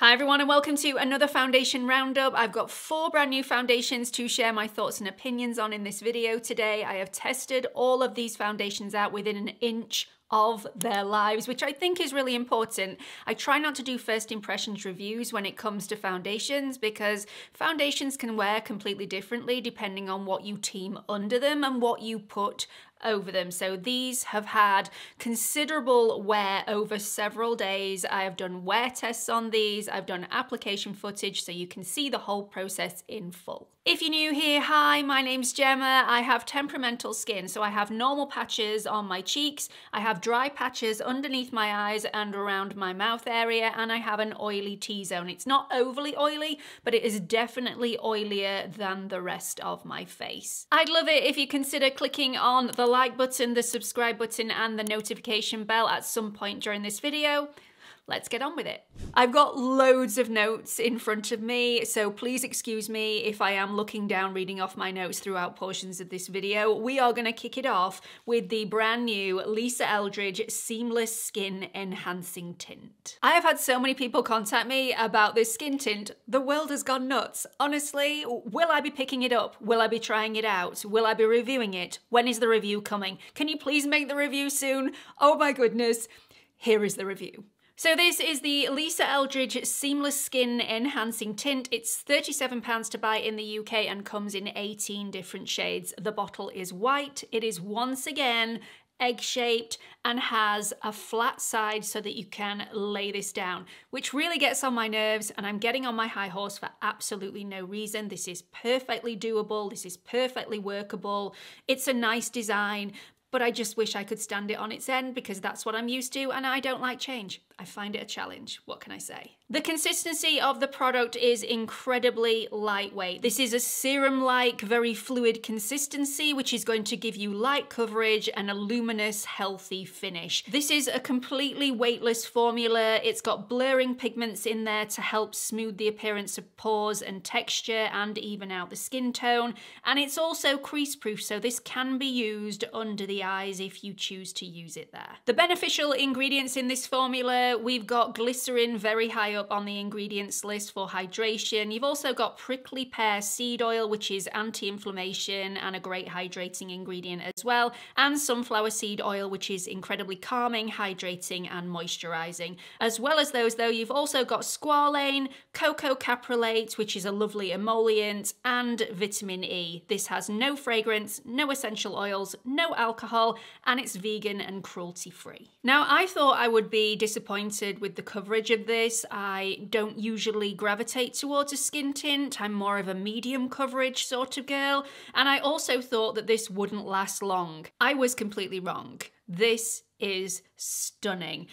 Hi everyone and welcome to another foundation roundup. I've got four brand new foundations to share my thoughts and opinions on in this video today. I have tested all of these foundations out within an inch of their lives, which I think is really important. I try not to do first impressions reviews when it comes to foundations because foundations can wear completely differently depending on what you team under them and what you put over them. So these have had considerable wear over several days. I have done wear tests on these. I've done application footage so you can see the whole process in full. If you're new here, hi, my name's Gemma. I have temperamental skin, so I have normal patches on my cheeks, I have dry patches underneath my eyes and around my mouth area, and I have an oily T-zone. It's not overly oily, but it is definitely oilier than the rest of my face. I'd love it if you consider clicking on the like button, the subscribe button, and the notification bell at some point during this video let's get on with it. I've got loads of notes in front of me, so please excuse me if I am looking down reading off my notes throughout portions of this video. We are going to kick it off with the brand new Lisa Eldridge Seamless Skin Enhancing Tint. I have had so many people contact me about this skin tint. The world has gone nuts. Honestly, will I be picking it up? Will I be trying it out? Will I be reviewing it? When is the review coming? Can you please make the review soon? Oh my goodness. Here is the review. So this is the Lisa Eldridge Seamless Skin Enhancing Tint. It's £37 to buy in the UK and comes in 18 different shades. The bottle is white. It is once again egg-shaped and has a flat side so that you can lay this down, which really gets on my nerves and I'm getting on my high horse for absolutely no reason. This is perfectly doable. This is perfectly workable. It's a nice design, but I just wish I could stand it on its end because that's what I'm used to and I don't like change. I find it a challenge. What can I say? The consistency of the product is incredibly lightweight. This is a serum-like, very fluid consistency, which is going to give you light coverage and a luminous, healthy finish. This is a completely weightless formula. It's got blurring pigments in there to help smooth the appearance of pores and texture and even out the skin tone. And it's also crease-proof, so this can be used under the eyes if you choose to use it there. The beneficial ingredients in this formula we've got glycerin very high up on the ingredients list for hydration. You've also got prickly pear seed oil, which is anti-inflammation and a great hydrating ingredient as well, and sunflower seed oil, which is incredibly calming, hydrating, and moisturizing. As well as those, though, you've also got squalane, coco caprylate, which is a lovely emollient, and vitamin E. This has no fragrance, no essential oils, no alcohol, and it's vegan and cruelty free. Now, I thought I would be disappointed with the coverage of this. Don't usually gravitate towards a skin tint. I'm more of a medium coverage sort of girl. And I also thought that this wouldn't last long. I was completely wrong. This is stunning.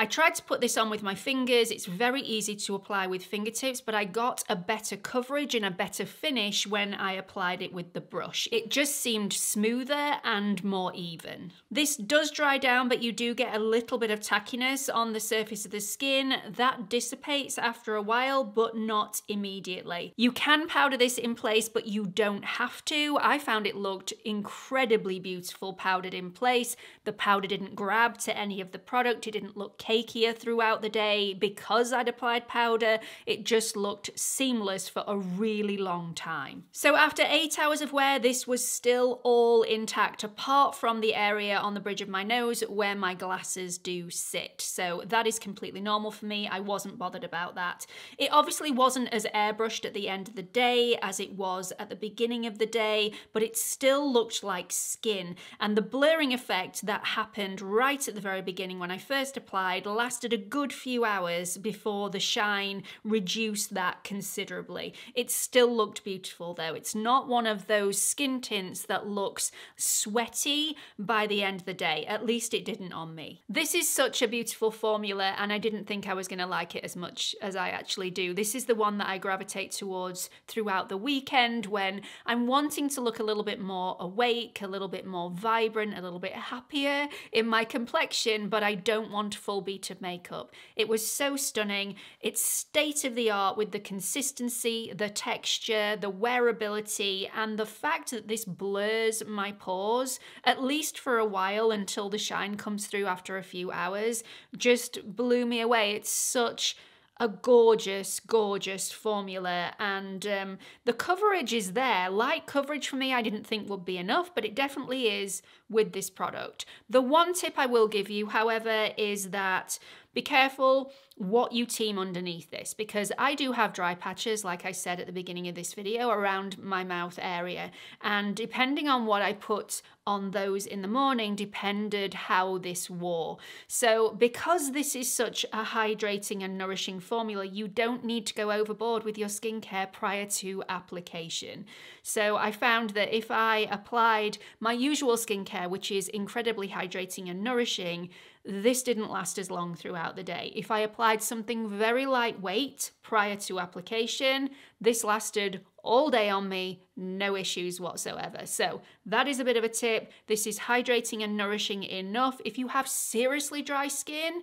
I tried to put this on with my fingers. It's very easy to apply with fingertips, but I got a better coverage and a better finish when I applied it with the brush. It just seemed smoother and more even. This does dry down, but you do get a little bit of tackiness on the surface of the skin. That dissipates after a while, but not immediately. You can powder this in place, but you don't have to. I found it looked incredibly beautiful powdered in place. The powder didn't grab to any of the product. It didn't look cakier throughout the day because I'd applied powder. It just looked seamless for a really long time. So after eight hours of wear, this was still all intact apart from the area on the bridge of my nose where my glasses do sit. So that is completely normal for me. I wasn't bothered about that. It obviously wasn't as airbrushed at the end of the day as it was at the beginning of the day, but it still looked like skin. And the blurring effect that happened right at the very beginning when I first applied lasted a good few hours before the shine reduced that considerably. It still looked beautiful though. It's not one of those skin tints that looks sweaty by the end of the day. At least it didn't on me. This is such a beautiful formula and I didn't think I was going to like it as much as I actually do. This is the one that I gravitate towards throughout the weekend when I'm wanting to look a little bit more awake, a little bit more vibrant, a little bit happier in my complexion, but I don't want to full beat of makeup. It was so stunning. It's state of the art with the consistency, the texture, the wearability, and the fact that this blurs my pores, at least for a while until the shine comes through after a few hours, just blew me away. It's such a gorgeous, gorgeous formula, and um, the coverage is there. Light coverage for me, I didn't think would be enough, but it definitely is with this product. The one tip I will give you, however, is that be careful what you team underneath this because I do have dry patches, like I said at the beginning of this video, around my mouth area. And depending on what I put on those in the morning depended how this wore. So because this is such a hydrating and nourishing formula, you don't need to go overboard with your skincare prior to application. So I found that if I applied my usual skincare, which is incredibly hydrating and nourishing, this didn't last as long throughout the day. If I applied something very lightweight prior to application, this lasted all day on me, no issues whatsoever. So that is a bit of a tip. This is hydrating and nourishing enough. If you have seriously dry skin,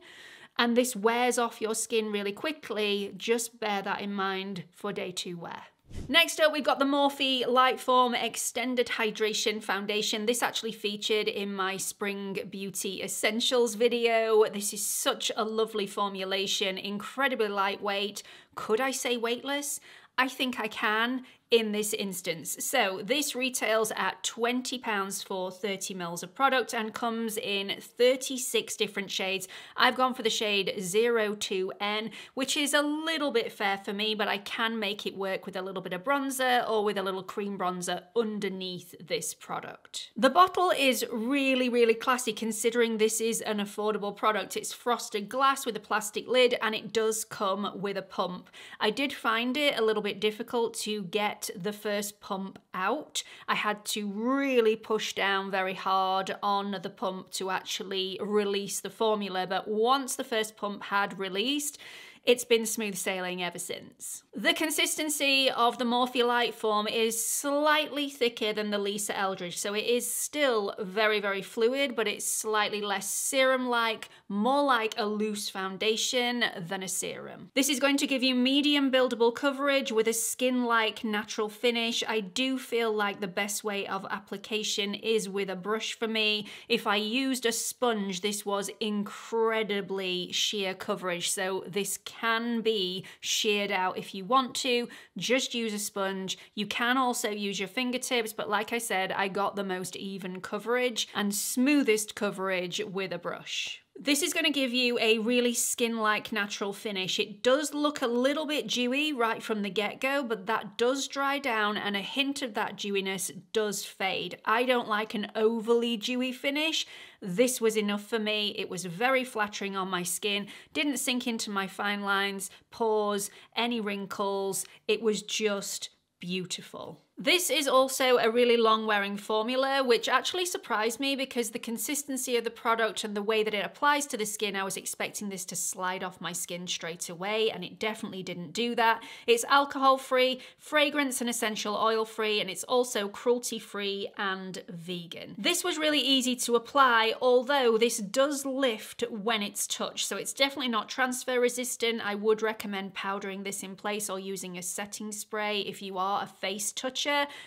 and this wears off your skin really quickly, just bear that in mind for day two wear. Next up, we've got the Morphe Lightform Extended Hydration Foundation. This actually featured in my Spring Beauty Essentials video. This is such a lovely formulation, incredibly lightweight. Could I say weightless? I think I can in this instance. So this retails at £20 for 30 mils of product and comes in 36 different shades. I've gone for the shade 02N, which is a little bit fair for me, but I can make it work with a little bit of bronzer or with a little cream bronzer underneath this product. The bottle is really, really classy considering this is an affordable product. It's frosted glass with a plastic lid and it does come with a pump. I did find it a little bit difficult to get the first pump out. I had to really push down very hard on the pump to actually release the formula. But once the first pump had released, it's been smooth sailing ever since. The consistency of the Morphe Lightform is slightly thicker than the Lisa Eldridge, so it is still very, very fluid, but it's slightly less serum-like, more like a loose foundation than a serum. This is going to give you medium buildable coverage with a skin-like natural finish. I do feel like the best way of application is with a brush for me. If I used a sponge, this was incredibly sheer coverage, so this can be sheared out if you want to. Just use a sponge. You can also use your fingertips, but like I said, I got the most even coverage and smoothest coverage with a brush. This is going to give you a really skin-like natural finish. It does look a little bit dewy right from the get-go, but that does dry down and a hint of that dewiness does fade. I don't like an overly dewy finish. This was enough for me. It was very flattering on my skin, didn't sink into my fine lines, pores, any wrinkles. It was just beautiful. This is also a really long wearing formula, which actually surprised me because the consistency of the product and the way that it applies to the skin, I was expecting this to slide off my skin straight away, and it definitely didn't do that. It's alcohol free, fragrance and essential oil free, and it's also cruelty free and vegan. This was really easy to apply, although this does lift when it's touched, so it's definitely not transfer resistant. I would recommend powdering this in place or using a setting spray if you are a face toucher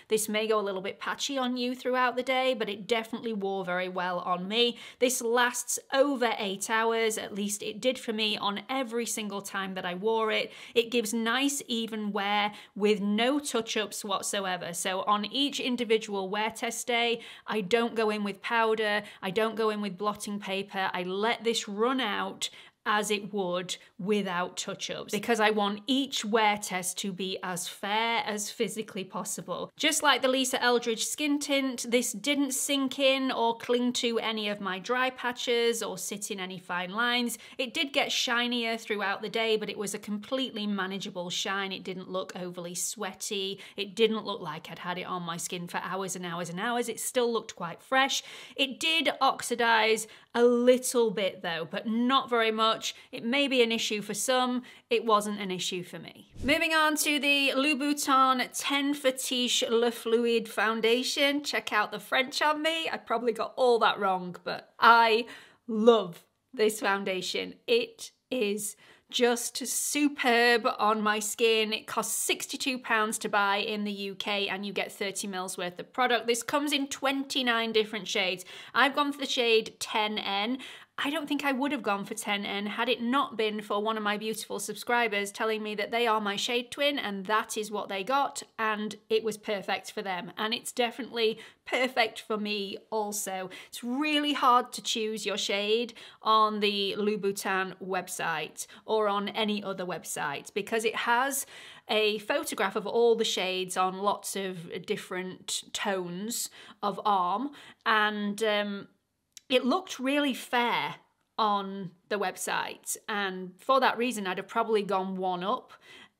This may go a little bit patchy on you throughout the day, but it definitely wore very well on me. This lasts over eight hours, at least it did for me on every single time that I wore it. It gives nice even wear with no touch-ups whatsoever. So on each individual wear test day, I don't go in with powder, I don't go in with blotting paper, I let this run out as it would without touch-ups because I want each wear test to be as fair as physically possible. Just like the Lisa Eldridge skin tint, this didn't sink in or cling to any of my dry patches or sit in any fine lines. It did get shinier throughout the day, but it was a completely manageable shine. It didn't look overly sweaty. It didn't look like I'd had it on my skin for hours and hours and hours. It still looked quite fresh. It did oxidize a little bit though, but not very much. It may be an issue for some, it wasn't an issue for me. Moving on to the Louboutin Teint Fetiche Le Fluide Foundation. Check out the French on me. I probably got all that wrong, but I love this foundation. It is just superb on my skin. It costs £62 to buy in the UK and you get 30 mils worth of product. This comes in 29 different shades. I've gone for the shade 10N. I don't think I would have gone for 10N had it not been for one of my beautiful subscribers telling me that they are my shade twin and that is what they got and it was perfect for them. And it's definitely perfect for me also. It's really hard to choose your shade on the Louboutin website or on any other website because it has a photograph of all the shades on lots of different tones of arm and um, it looked really fair on the website and for that reason I'd have probably gone one up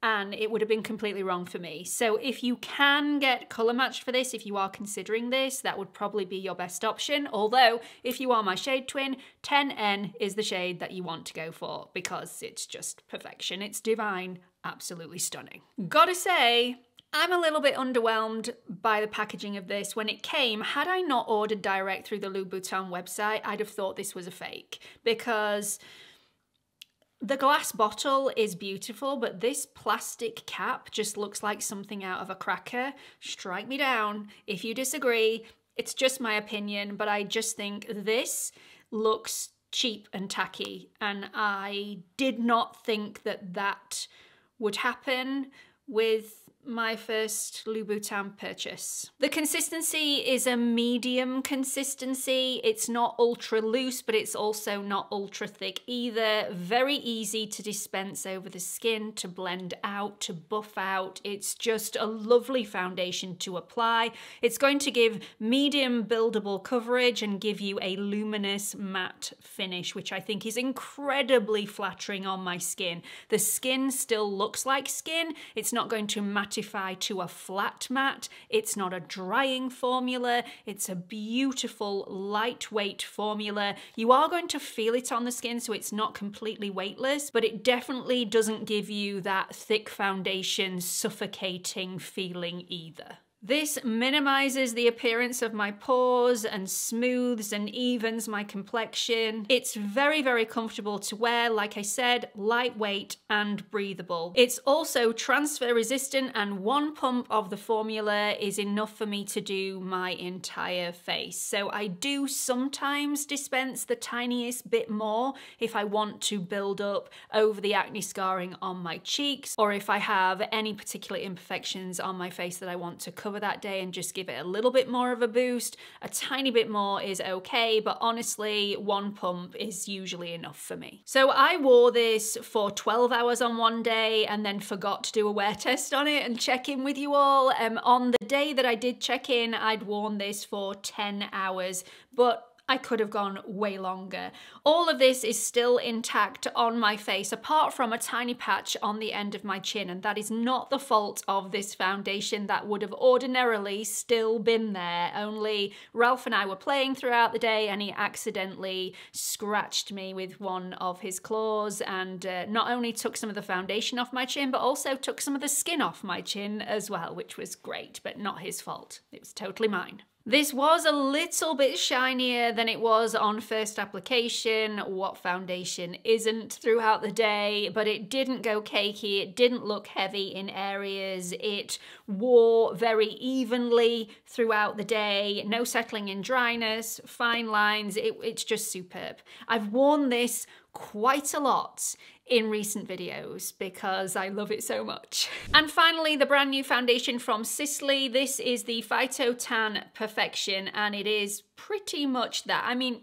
and it would have been completely wrong for me. So if you can get colour matched for this, if you are considering this, that would probably be your best option. Although, if you are my shade twin, 10N is the shade that you want to go for because it's just perfection. It's divine, absolutely stunning. Gotta say, I'm a little bit underwhelmed by the packaging of this. When it came, had I not ordered direct through the Louboutin website, I'd have thought this was a fake because the glass bottle is beautiful, but this plastic cap just looks like something out of a cracker. Strike me down if you disagree. It's just my opinion, but I just think this looks cheap and tacky, and I did not think that that would happen with my first Louboutin purchase. The consistency is a medium consistency. It's not ultra loose, but it's also not ultra thick either. Very easy to dispense over the skin, to blend out, to buff out. It's just a lovely foundation to apply. It's going to give medium buildable coverage and give you a luminous matte finish, which I think is incredibly flattering on my skin. The skin still looks like skin. It's not going to matte to a flat mat. It's not a drying formula. It's a beautiful, lightweight formula. You are going to feel it on the skin, so it's not completely weightless, but it definitely doesn't give you that thick foundation suffocating feeling either. This minimizes the appearance of my pores and smooths and evens my complexion. It's very, very comfortable to wear, like I said, lightweight and breathable. It's also transfer resistant and one pump of the formula is enough for me to do my entire face. So I do sometimes dispense the tiniest bit more if I want to build up over the acne scarring on my cheeks or if I have any particular imperfections on my face that I want to cover cover that day and just give it a little bit more of a boost. A tiny bit more is okay, but honestly, one pump is usually enough for me. So I wore this for 12 hours on one day and then forgot to do a wear test on it and check in with you all. Um, on the day that I did check in, I'd worn this for 10 hours, but I could have gone way longer. All of this is still intact on my face, apart from a tiny patch on the end of my chin, and that is not the fault of this foundation that would have ordinarily still been there, only Ralph and I were playing throughout the day and he accidentally scratched me with one of his claws and uh, not only took some of the foundation off my chin, but also took some of the skin off my chin as well, which was great, but not his fault. It was totally mine. This was a little bit shinier than it was on first application. What foundation isn't throughout the day, but it didn't go cakey. It didn't look heavy in areas. It wore very evenly throughout the day. No settling in dryness, fine lines. It, it's just superb. I've worn this quite a lot in recent videos because I love it so much. And finally, the brand new foundation from Sisley. This is the Phyto-Teint Perfection and it is pretty much that. I mean,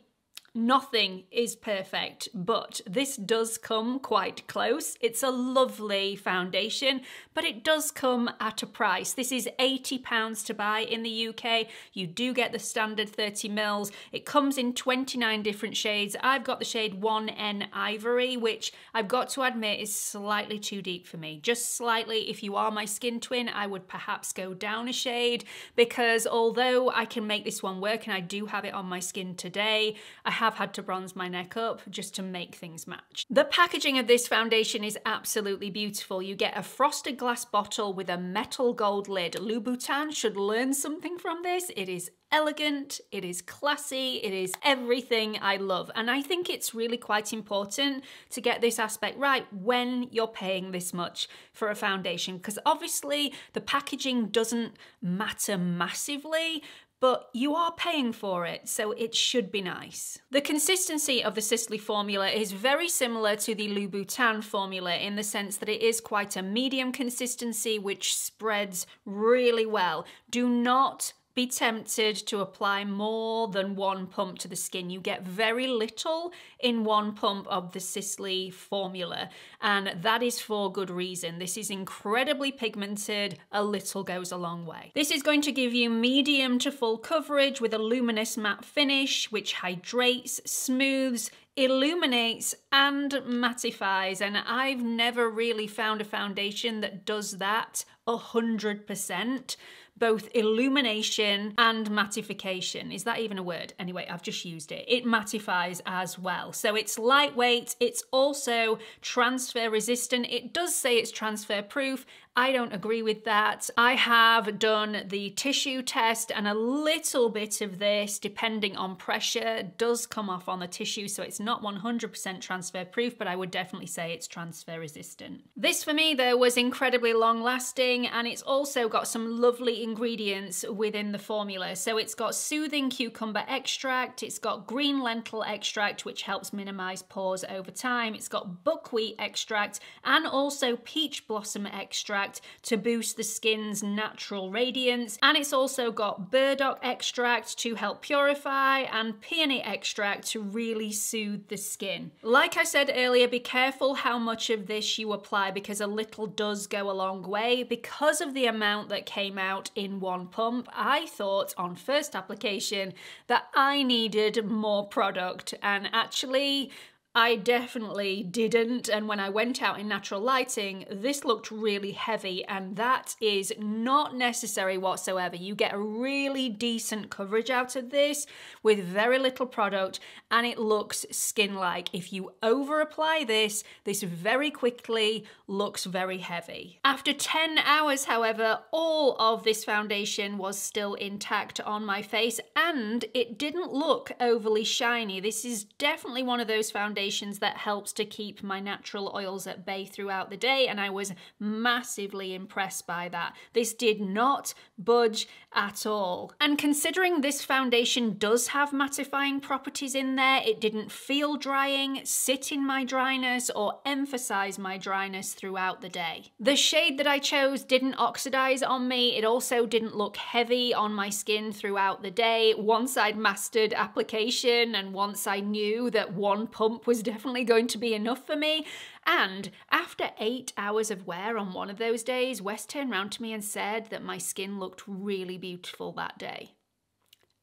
Nothing is perfect, but this does come quite close. It's a lovely foundation, but it does come at a price. This is £80 to buy in the UK. You do get the standard 30 mils. It comes in 29 different shades. I've got the shade 1N Ivory, which I've got to admit is slightly too deep for me. Just slightly. If you are my skin twin, I would perhaps go down a shade because although I can make this one work and I do have it on my skin today, I have have had to bronze my neck up just to make things match. The packaging of this foundation is absolutely beautiful. You get a frosted glass bottle with a metal gold lid. Louboutin should learn something from this. It is elegant, it is classy, it is everything I love. And I think it's really quite important to get this aspect right when you're paying this much for a foundation, because obviously the packaging doesn't matter massively, but you are paying for it, so it should be nice. The consistency of the Sisley formula is very similar to the Louboutin formula in the sense that it is quite a medium consistency which spreads really well. Do not be tempted to apply more than one pump to the skin. You get very little in one pump of the Sisley formula, and that is for good reason. This is incredibly pigmented, a little goes a long way. This is going to give you medium to full coverage with a luminous matte finish, which hydrates, smooths, illuminates and mattifies and I've never really found a foundation that does that 100% both illumination and mattification. Is that even a word? Anyway, I've just used it. It mattifies as well. So it's lightweight, it's also transfer resistant. It does say it's transfer proof I don't agree with that. I have done the tissue test and a little bit of this, depending on pressure, does come off on the tissue, so it's not 100% transfer proof, but I would definitely say it's transfer resistant. This for me though was incredibly long lasting and it's also got some lovely ingredients within the formula. So it's got soothing cucumber extract, it's got green lentil extract, which helps minimize pores over time, it's got buckwheat extract and also peach blossom extract extract to boost the skin's natural radiance. And it's also got burdock extract to help purify and peony extract to really soothe the skin. Like I said earlier, be careful how much of this you apply because a little does go a long way. Because of the amount that came out in one pump, I thought on first application that I needed more product and actually I definitely didn't, and when I went out in natural lighting, this looked really heavy, and that is not necessary whatsoever. You get a really decent coverage out of this with very little product, and it looks skin-like. If you over-apply this, this very quickly looks very heavy. After 10 hours, however, all of this foundation was still intact on my face, and it didn't look overly shiny. This is definitely one of those foundations that helps to keep my natural oils at bay throughout the day and I was massively impressed by that. This did not budge at all. And considering this foundation does have mattifying properties in there, it didn't feel drying, sit in my dryness or emphasize my dryness throughout the day. The shade that I chose didn't oxidize on me. It also didn't look heavy on my skin throughout the day. Once I'd mastered application and once I knew that one pump was was definitely going to be enough for me. And after eight hours of wear on one of those days, Wes turned round to me and said that my skin looked really beautiful that day.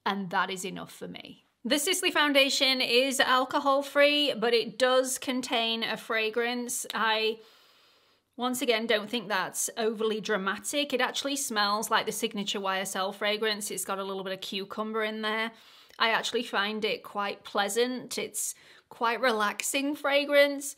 And that is enough for me. The Sisley foundation is alcohol free, but it does contain a fragrance. I once again, don't think that's overly dramatic. It actually smells like the signature YSL fragrance. It's got a little bit of cucumber in there. I actually find it quite pleasant. It's quite relaxing fragrance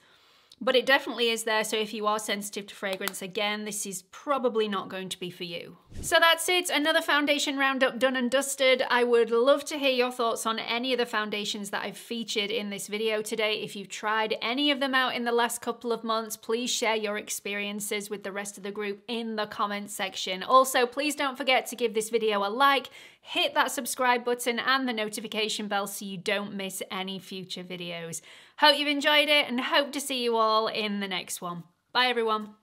but it definitely is there. So if you are sensitive to fragrance, again, this is probably not going to be for you. So that's it, another foundation roundup done and dusted. I would love to hear your thoughts on any of the foundations that I've featured in this video today. If you've tried any of them out in the last couple of months, please share your experiences with the rest of the group in the comments section. Also, please don't forget to give this video a like, hit that subscribe button and the notification bell so you don't miss any future videos. Hope you've enjoyed it and hope to see you all in the next one. Bye everyone.